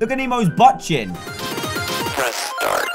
Look at Nemo's butt chin. Press start.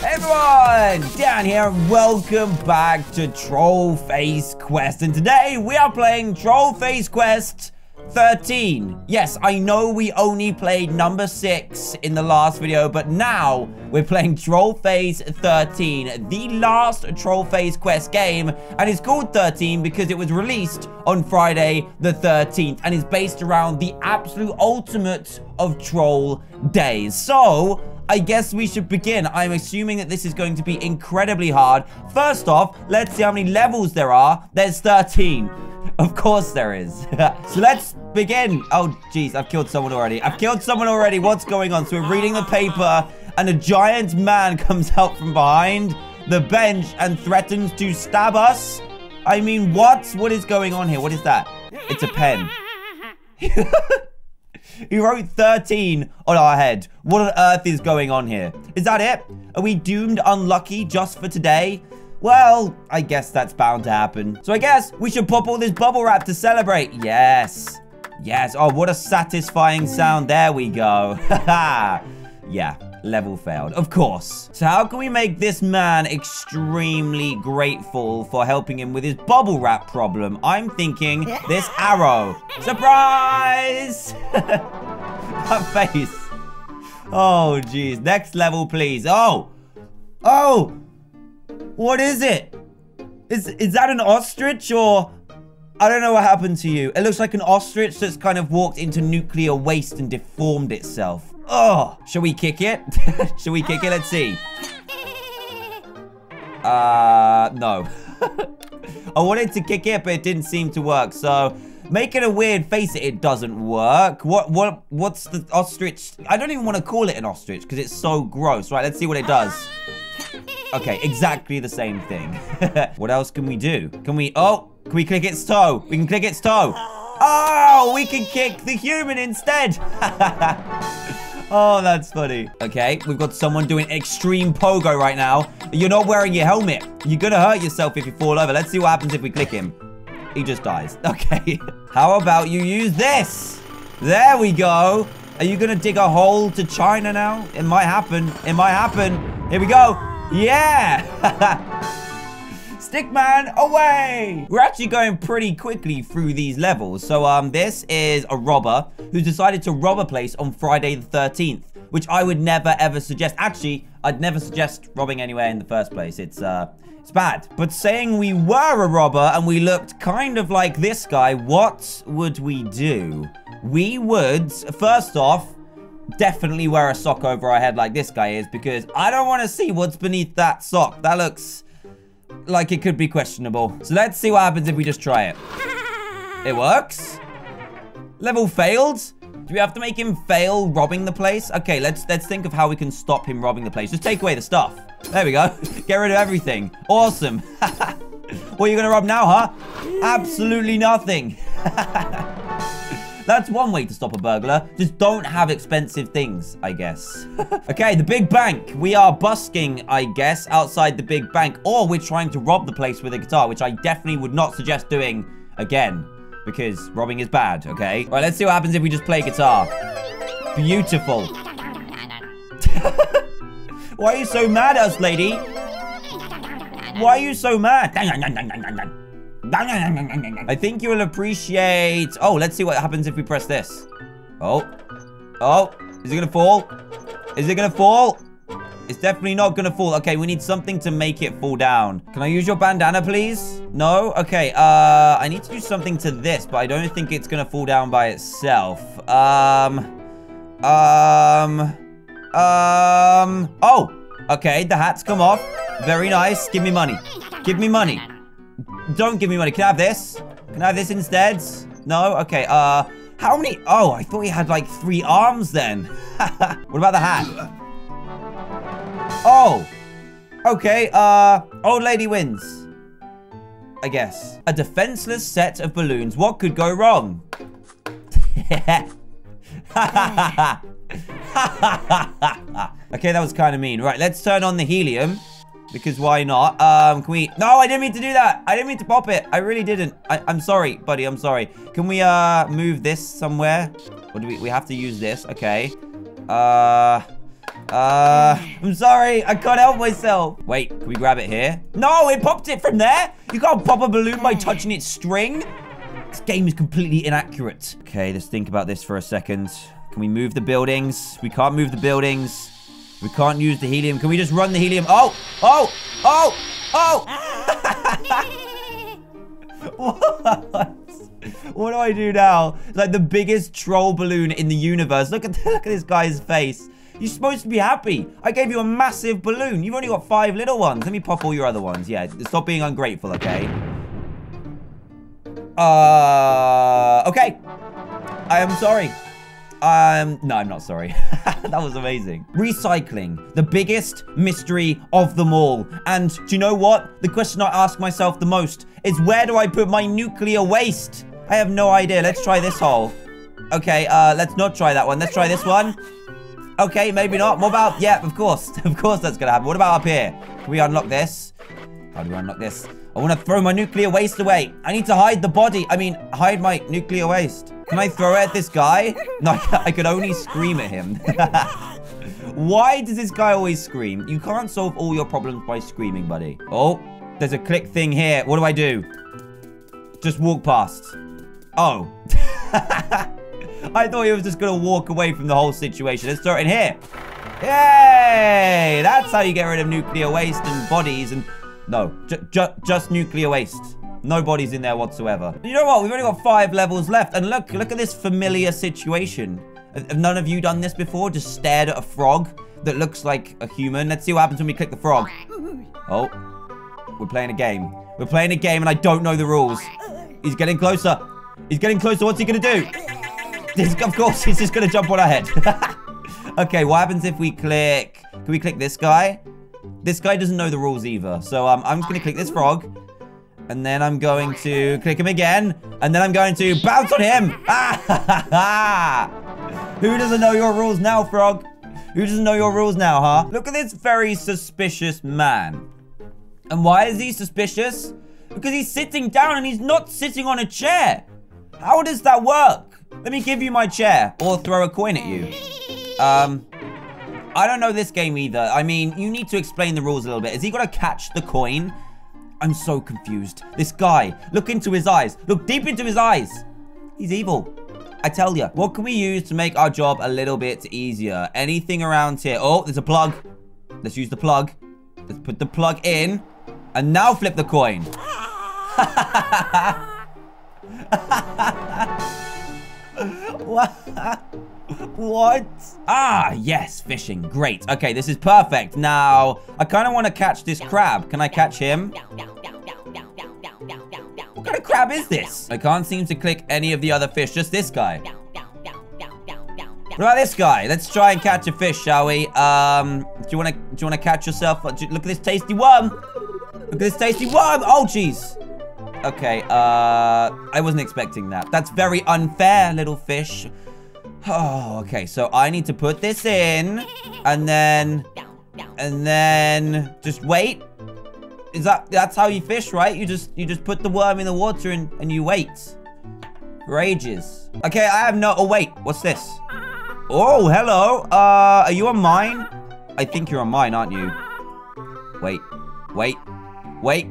Hey everyone, Dan here, and welcome back to Troll Face Quest. And today we are playing Troll Face Quest 13. Yes, I know we only played number 6 in the last video, but now we're playing Troll Face 13, the last Troll Face Quest game, and it's called 13 because it was released on Friday the 13th, and is based around the absolute ultimate of troll days. So, I guess we should begin. I'm assuming that this is going to be incredibly hard. First off, let's see how many levels there are. There's 13. Of course there is. so let's begin. Oh, jeez, I've killed someone already. I've killed someone already. What's going on? So we're reading the paper, and a giant man comes out from behind the bench and threatens to stab us. I mean, what? What is going on here? What is that? It's a pen. He wrote 13 on our head. What on earth is going on here? Is that it? Are we doomed unlucky just for today? Well, I guess that's bound to happen. So I guess we should pop all this bubble wrap to celebrate. Yes. Yes. Oh, what a satisfying sound. There we go. yeah. Level failed, of course. So how can we make this man extremely grateful for helping him with his bubble wrap problem? I'm thinking this arrow. Surprise! that face. Oh, jeez. Next level, please. Oh! Oh! What is it? Is, is that an ostrich or... I don't know what happened to you. It looks like an ostrich that's kind of walked into nuclear waste and deformed itself. Oh, shall we kick it? shall we kick it? Let's see. Uh, no. I wanted to kick it, but it didn't seem to work. So, making a weird face, it doesn't work. What, what, what's the ostrich? I don't even want to call it an ostrich because it's so gross. Right, let's see what it does. Okay, exactly the same thing. what else can we do? Can we, oh, can we click its toe? We can click its toe. Oh, we can kick the human instead. Oh, that's funny. Okay, we've got someone doing extreme pogo right now. You're not wearing your helmet. You're gonna hurt yourself if you fall over. Let's see what happens if we click him. He just dies. Okay. How about you use this? There we go. Are you gonna dig a hole to China now? It might happen. It might happen. Here we go. Yeah. Stickman, away! We're actually going pretty quickly through these levels. So, um, this is a robber who decided to rob a place on Friday the 13th, which I would never, ever suggest. Actually, I'd never suggest robbing anywhere in the first place. It's, uh, it's bad. But saying we were a robber and we looked kind of like this guy, what would we do? We would, first off, definitely wear a sock over our head like this guy is because I don't want to see what's beneath that sock. That looks like it could be questionable. So let's see what happens if we just try it. It works. Level failed. Do we have to make him fail robbing the place? Okay, let's let's think of how we can stop him robbing the place. Just take away the stuff. There we go. Get rid of everything. Awesome. what are you gonna rob now, huh? Absolutely nothing. That's one way to stop a burglar. Just don't have expensive things, I guess. okay, the big bank. We are busking, I guess, outside the big bank. Or we're trying to rob the place with a guitar, which I definitely would not suggest doing again. Because robbing is bad, okay? Right, let's see what happens if we just play guitar. Beautiful. Why are you so mad at us, lady? Why are you so mad? I think you will appreciate... Oh, let's see what happens if we press this. Oh. Oh. Is it going to fall? Is it going to fall? It's definitely not going to fall. Okay, we need something to make it fall down. Can I use your bandana, please? No? Okay, uh, I need to do something to this, but I don't think it's going to fall down by itself. Um, um, um, oh, okay, the hat's come off. Very nice. Give me money. Give me money. Don't give me money. Can I have this? Can I have this instead? No? Okay, uh, how many? Oh, I thought he had like three arms then. what about the hat? Oh, okay, uh, old lady wins. I guess. A defenseless set of balloons. What could go wrong? okay, that was kind of mean. Right, let's turn on the helium. Because why not? Um, can we... No, I didn't mean to do that. I didn't mean to pop it. I really didn't. I, I'm sorry, buddy. I'm sorry. Can we, uh, move this somewhere? Or do we... We have to use this. Okay. Uh... Uh, I'm sorry. I can't help myself. Wait, can we grab it here? No, it popped it from there. You can't pop a balloon by touching its string. This game is completely inaccurate. Okay, let's think about this for a second. Can we move the buildings? We can't move the buildings. We can't use the helium. Can we just run the helium? Oh! Oh! Oh! Oh! what? What do I do now? Like the biggest troll balloon in the universe. Look at look at this guy's face. You're supposed to be happy. I gave you a massive balloon. You've only got five little ones. Let me pop all your other ones. Yeah, stop being ungrateful, okay? Uh, okay. I am sorry. Um, no, I'm not sorry. that was amazing. Recycling, the biggest mystery of them all. And do you know what? The question I ask myself the most is where do I put my nuclear waste? I have no idea. Let's try this hole. Okay, uh, let's not try that one. Let's try this one. Okay, maybe not. What about... Yeah, of course. of course that's to happen. What about up here? Can we unlock this? How do we unlock this? I want to throw my nuclear waste away. I need to hide the body. I mean, hide my nuclear waste. Can I throw it at this guy? No, I could only scream at him. Why does this guy always scream? You can't solve all your problems by screaming, buddy. Oh, there's a click thing here. What do I do? Just walk past. Oh. I thought he was just going to walk away from the whole situation. Let's throw it in here. Yay! That's how you get rid of nuclear waste and bodies and... No, just nuclear waste. No bodies in there whatsoever. You know what? We've only got five levels left. And look, look at this familiar situation. Have none of you done this before? Just stared at a frog that looks like a human? Let's see what happens when we click the frog. Oh, we're playing a game. We're playing a game and I don't know the rules. He's getting closer. He's getting closer. What's he going to do? This, of course, he's just going to jump on our head. okay, what happens if we click... Can we click this guy? This guy doesn't know the rules either. So um, I'm just going to click this frog. And then I'm going to click him again. And then I'm going to bounce on him. Who doesn't know your rules now, frog? Who doesn't know your rules now, huh? Look at this very suspicious man. And why is he suspicious? Because he's sitting down and he's not sitting on a chair. How does that work? Let me give you my chair or throw a coin at you. Um, I don't know this game either. I mean, you need to explain the rules a little bit. Is he to catch the coin? I'm so confused. This guy, look into his eyes. Look deep into his eyes. He's evil. I tell you. What can we use to make our job a little bit easier? Anything around here? Oh, there's a plug. Let's use the plug. Let's put the plug in. And now flip the coin. what? What? Ah, yes, fishing. Great. Okay, this is perfect. Now, I kind of want to catch this crab. Can I catch him? What kind of crab is this? I can't seem to click any of the other fish, just this guy. What about this guy? Let's try and catch a fish, shall we? Um, do you want to do you want to catch yourself? Look at this tasty worm. Look at this tasty worm. Oh, jeez. Okay, uh, I wasn't expecting that. That's very unfair, little fish. Oh, okay, so I need to put this in, and then, and then just wait. Is that, that's how you fish, right? You just, you just put the worm in the water and, and you wait for ages. Okay, I have no, oh wait, what's this? Oh, hello, uh, are you on mine? I think you're on mine, aren't you? Wait, wait, wait.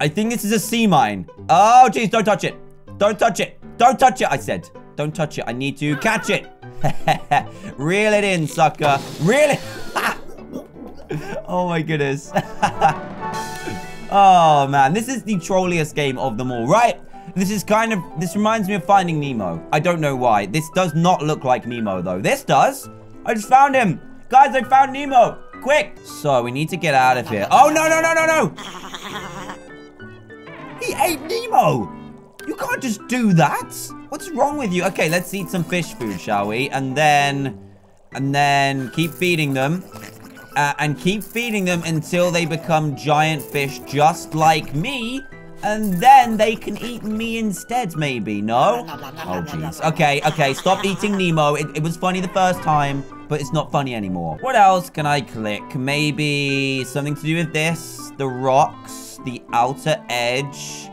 I think this is a sea mine. Oh, jeez, don't touch it. Don't touch it. Don't touch it, I said. Don't touch it. I need to catch it. Reel it in, sucker. Reel it. oh, my goodness. oh, man. This is the trolliest game of them all, right? This is kind of... This reminds me of Finding Nemo. I don't know why. This does not look like Nemo, though. This does. I just found him. Guys, I found Nemo. Quick. So, we need to get out of here. Oh, no, no, no, no, no. He ate Nemo! You can't just do that! What's wrong with you? Okay, let's eat some fish food, shall we? And then... And then keep feeding them. Uh, and keep feeding them until they become giant fish just like me. And then they can eat me instead, maybe, no? Oh, jeez. Okay, okay, stop eating Nemo. It, it was funny the first time. but it's not funny anymore. What else can I click? Maybe something to do with this. The rocks, the outer edge.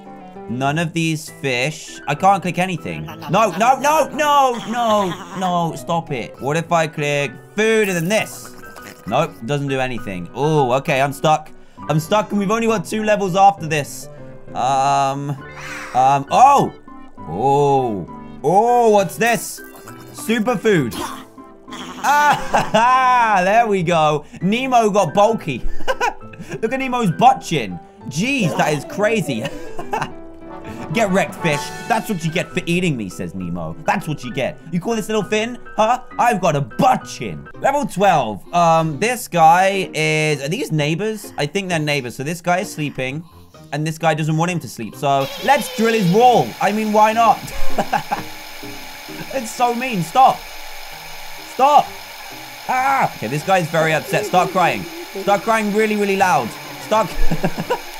None of these fish. I can't click anything. No, no, no, no, no, no. Stop it. What if I click food and then this? Nope, doesn't do anything. Oh, okay, I'm stuck. I'm stuck and we've only got two levels after this. Um, um, oh! Oh, oh, what's this? Superfood. Ah, there we go. Nemo got bulky. Look at Nemo's butt chin. Jeez, that is crazy. Get wrecked, fish. That's what you get for eating me, says Nemo. That's what you get. You call this little fin? Huh? I've got a butt chin. Level 12. Um, this guy is... Are these neighbors? I think they're neighbors. So this guy is sleeping. And this guy doesn't want him to sleep. So let's drill his wall. I mean, why not? it's so mean. Stop. Stop. Ah. Okay, this guy's very upset. Start crying. Start crying really, really loud. Start...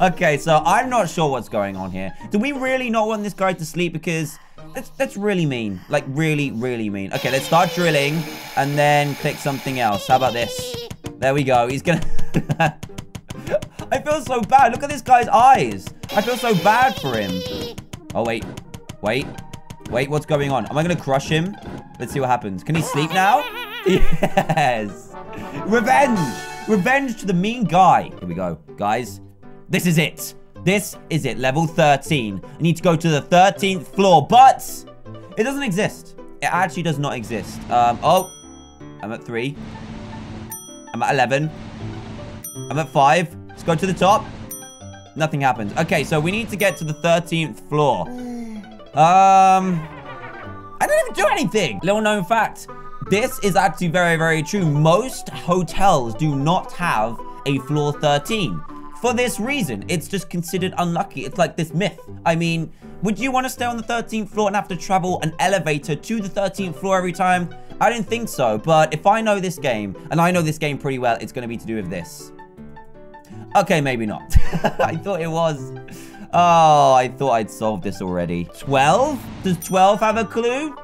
okay, so I'm not sure what's going on here. Do we really not want this guy to sleep? Because that's, that's really mean. Like, really, really mean. Okay, let's start drilling and then click something else. How about this? There we go. He's gonna... I feel so bad. Look at this guy's eyes. I feel so bad for him. Oh, wait. Wait. Wait, what's going on? Am I to crush him? Let's see what happens. Can he sleep now? Yes. Revenge. Revenge to the mean guy. Here we go. Guys, this is it. This is it. Level 13. I need to go to the 13th floor, but it doesn't exist. It actually does not exist. Um, oh, I'm at 3. I'm at 11. I'm at 5. Let's go to the top. Nothing happens. Okay, so we need to get to the 13th floor. Um, I didn't even do anything. Little known fact. This is actually very, very true. Most hotels do not have a floor 13. For this reason, it's just considered unlucky. It's like this myth. I mean, would you want to stay on the 13th floor and have to travel an elevator to the 13th floor every time? I don't think so, but if I know this game, and I know this game pretty well, it's going to be to do with this. Okay, maybe not. I thought it was. Oh, I thought I'd solved this already. 12? Does 12 have a clue?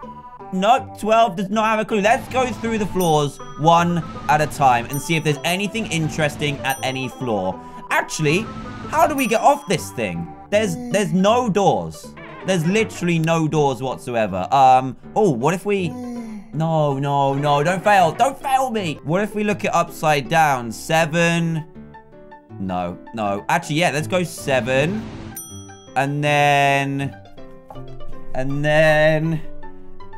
Nope, 12 does not have a clue. Let's go through the floors one at a time and see if there's anything interesting at any floor. Actually, how do we get off this thing? There's there's no doors. There's literally no doors whatsoever. Um, oh, what if we... No, no, no, don't fail. Don't fail me. What if we look it upside down? Seven... No, no. Actually, yeah, let's go seven. And then... And then...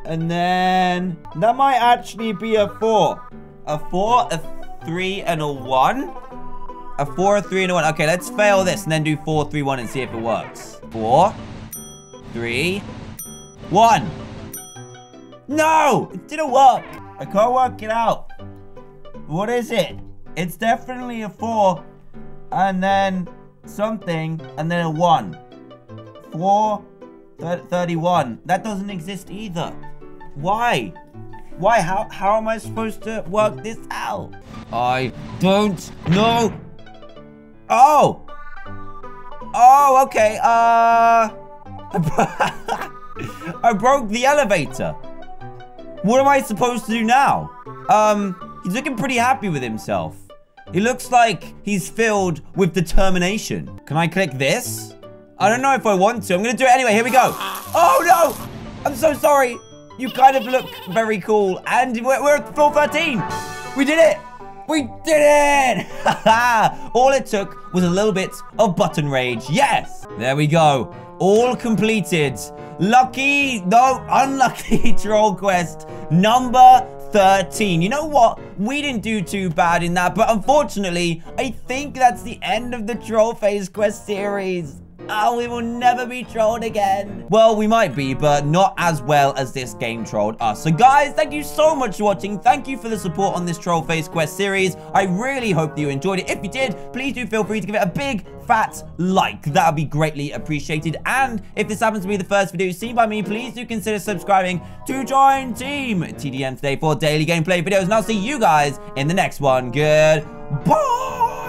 And then... That might actually be a four. A four, a three, and a one? A four, three, and a one. Okay, let's fail this and then do four, three, one and see if it works. Four, three, one. No! It didn't work. I can't work it out. What is it? It's definitely a four, and then something, and then a one. Four, 31. That doesn't exist either. Why? Why? How, how am I supposed to work this out? I don't know. Oh! Oh, okay. Uh... I broke the elevator. What am I supposed to do now? Um, he's looking pretty happy with himself. He looks like he's filled with determination. Can I click this? I don't know if I want to. I'm to do it anyway. Here we go. Oh, no. I'm so sorry. You kind of look very cool. And we're, we're at floor 13. We did it. We did it. All it took was a little bit of button rage. Yes. There we go. All completed. Lucky, no, unlucky troll quest number 13. You know what? We didn't do too bad in that, but unfortunately, I think that's the end of the Troll Face Quest series. Oh, we will never be trolled again. Well, we might be, but not as well as this game trolled us. So guys, thank you so much for watching. Thank you for the support on this Troll Face Quest series. I really hope that you enjoyed it. If you did, please do feel free to give it a big fat like. That would be greatly appreciated. And if this happens to be the first video seen by me, please do consider subscribing to join Team TDM today for daily gameplay videos. And I'll see you guys in the next one. Goodbye.